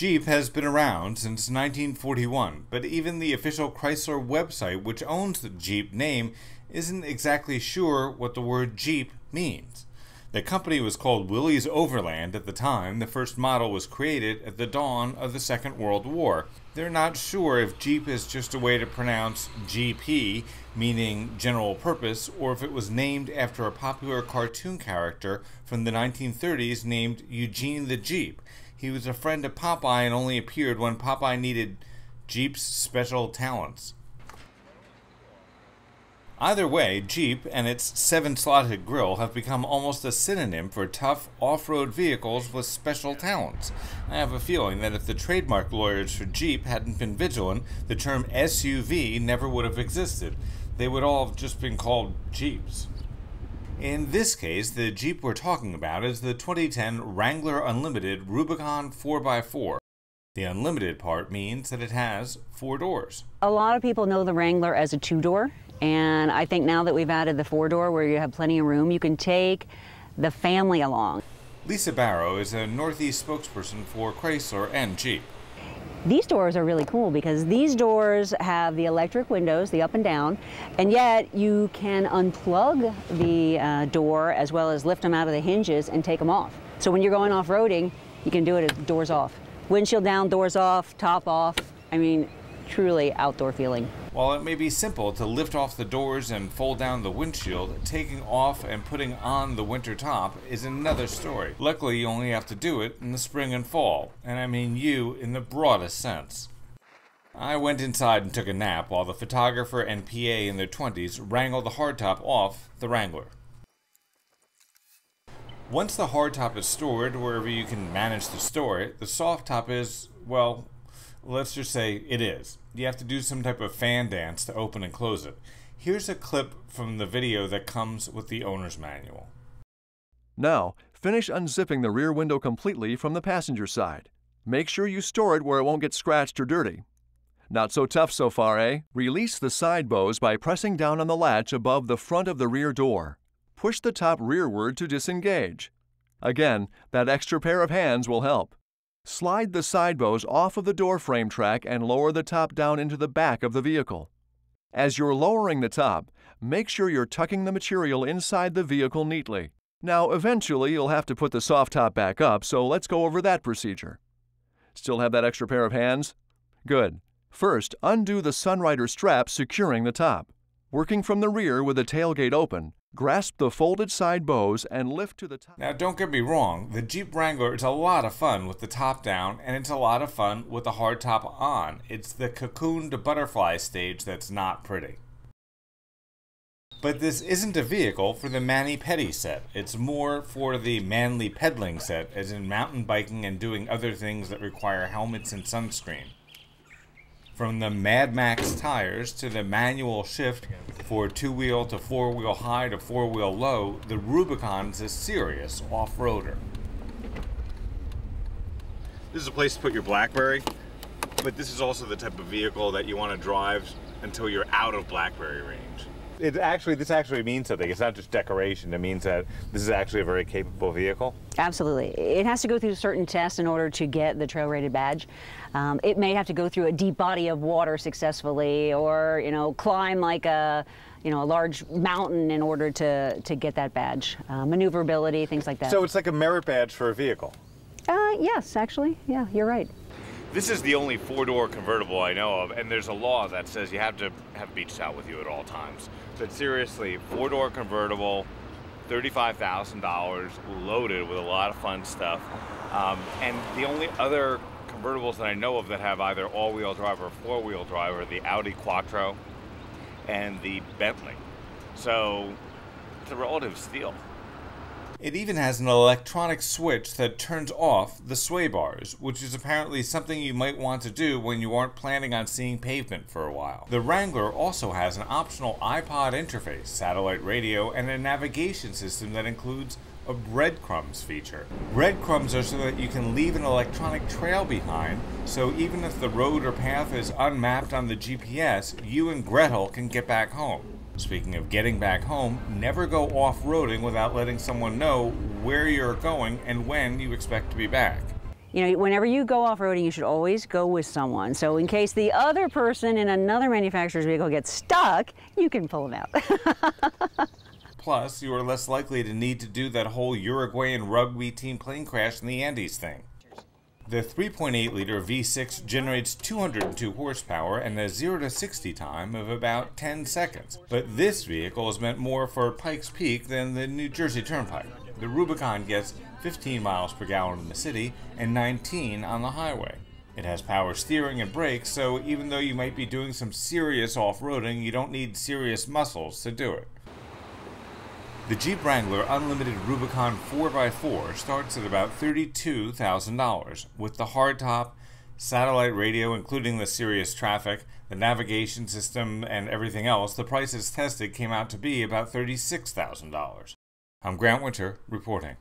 Jeep has been around since 1941, but even the official Chrysler website, which owns the Jeep name, isn't exactly sure what the word Jeep means. The company was called Willys Overland at the time the first model was created at the dawn of the Second World War. They're not sure if Jeep is just a way to pronounce GP, meaning general purpose, or if it was named after a popular cartoon character from the 1930s named Eugene the Jeep. He was a friend of Popeye and only appeared when Popeye needed Jeep's special talents. Either way, Jeep and its seven slotted grille have become almost a synonym for tough off road vehicles with special talents. I have a feeling that if the trademark lawyers for Jeep hadn't been vigilant, the term SUV never would have existed. They would all have just been called Jeeps. In this case, the Jeep we're talking about is the 2010 Wrangler Unlimited Rubicon 4x4. The unlimited part means that it has four doors. A lot of people know the Wrangler as a two door, and I think now that we've added the four door where you have plenty of room, you can take the family along. Lisa Barrow is a Northeast spokesperson for Chrysler and Jeep. These doors are really cool because these doors have the electric windows, the up and down, and yet you can unplug the uh, door as well as lift them out of the hinges and take them off. So when you're going off-roading, you can do it doors off. Windshield down, doors off, top off. I mean, truly outdoor feeling. While it may be simple to lift off the doors and fold down the windshield, taking off and putting on the winter top is another story. Luckily, you only have to do it in the spring and fall, and I mean you in the broadest sense. I went inside and took a nap while the photographer and PA in their 20s wrangled the hardtop off the Wrangler. Once the hardtop is stored wherever you can manage to store it, the soft top is, well, let's just say it is. You have to do some type of fan dance to open and close it. Here's a clip from the video that comes with the owner's manual. Now, finish unzipping the rear window completely from the passenger side. Make sure you store it where it won't get scratched or dirty. Not so tough so far, eh? Release the side bows by pressing down on the latch above the front of the rear door. Push the top rearward to disengage. Again, that extra pair of hands will help. Slide the side bows off of the door frame track and lower the top down into the back of the vehicle. As you're lowering the top, make sure you're tucking the material inside the vehicle neatly. Now, eventually, you'll have to put the soft top back up, so let's go over that procedure. Still have that extra pair of hands? Good. First, undo the Sunrider strap securing the top. Working from the rear with the tailgate open, grasp the folded side bows and lift to the top. Now, don't get me wrong, the Jeep Wrangler is a lot of fun with the top down, and it's a lot of fun with the hard top on. It's the cocoon to butterfly stage that's not pretty. But this isn't a vehicle for the Manny Petty set. It's more for the manly pedaling set, as in mountain biking and doing other things that require helmets and sunscreen. From the Mad Max tires to the manual shift for two-wheel to four-wheel high to four-wheel low, the Rubicon is a serious off-roader. This is a place to put your BlackBerry, but this is also the type of vehicle that you want to drive until you're out of BlackBerry range. It actually, this actually means something. It's not just decoration. It means that this is actually a very capable vehicle. Absolutely. It has to go through certain tests in order to get the trail rated badge. Um, it may have to go through a deep body of water successfully or, you know, climb like a, you know, a large mountain in order to, to get that badge. Uh, maneuverability, things like that. So it's like a merit badge for a vehicle. Uh, yes, actually. Yeah, you're right. This is the only four-door convertible I know of, and there's a law that says you have to have beach towel with you at all times. But seriously, four-door convertible, $35,000, loaded with a lot of fun stuff. Um, and the only other convertibles that I know of that have either all-wheel drive or four-wheel drive are the Audi Quattro and the Bentley. So it's a relative steal. It even has an electronic switch that turns off the sway bars, which is apparently something you might want to do when you aren't planning on seeing pavement for a while. The Wrangler also has an optional iPod interface, satellite radio, and a navigation system that includes a breadcrumbs feature. Breadcrumbs are so that you can leave an electronic trail behind, so even if the road or path is unmapped on the GPS, you and Gretel can get back home. Speaking of getting back home, never go off-roading without letting someone know where you're going and when you expect to be back. You know, whenever you go off-roading, you should always go with someone. So in case the other person in another manufacturer's vehicle gets stuck, you can pull them out. Plus, you are less likely to need to do that whole Uruguayan rugby team plane crash in the Andes thing. The 3.8 liter V6 generates 202 horsepower and a 0 to 60 time of about 10 seconds. But this vehicle is meant more for Pikes Peak than the New Jersey Turnpike. The Rubicon gets 15 miles per gallon in the city and 19 on the highway. It has power steering and brakes, so even though you might be doing some serious off roading, you don't need serious muscles to do it. The Jeep Wrangler Unlimited Rubicon 4x4 starts at about $32,000 with the hardtop, satellite radio, including the Sirius traffic, the navigation system, and everything else. The prices tested came out to be about $36,000. I'm Grant Winter reporting.